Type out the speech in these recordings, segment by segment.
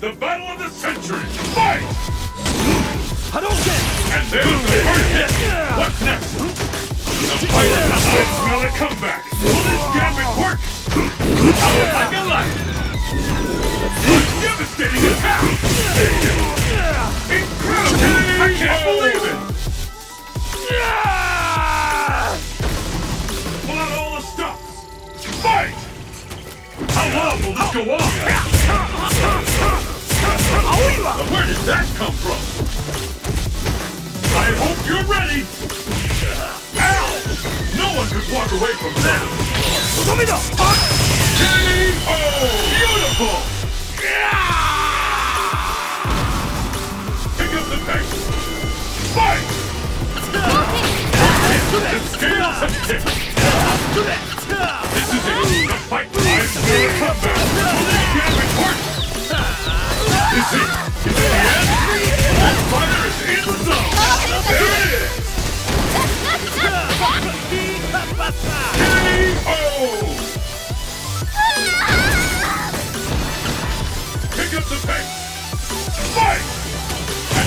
The battle of the century! Fight! I don't get it! And there's the first hit! What's next? The pirate has to smell a comeback! Will this gambit work? Out like a light! Devastating attack! Incredible! I can't believe it! Yeah! Pull out all the stops! Fight! How long will this go on?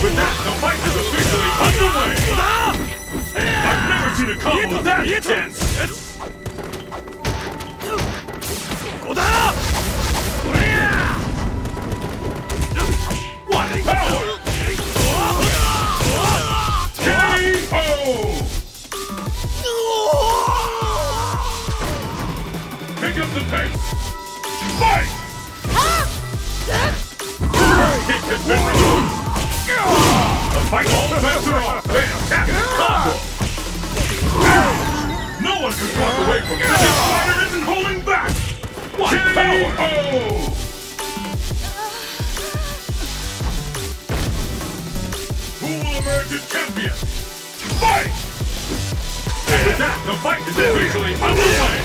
With that, the fight is officially underway! Ah! I've never seen a combo that intense! Fight all the master off! Combo! No one can walk away from this! This fighter isn't holding back! What power! Oh! Who will emerge as champion? Fight! And that, the fight is officially underway!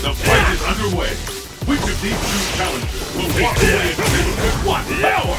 The fight is underway! We could need two challenges. We'll walk away in two with one power!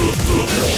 Let's go.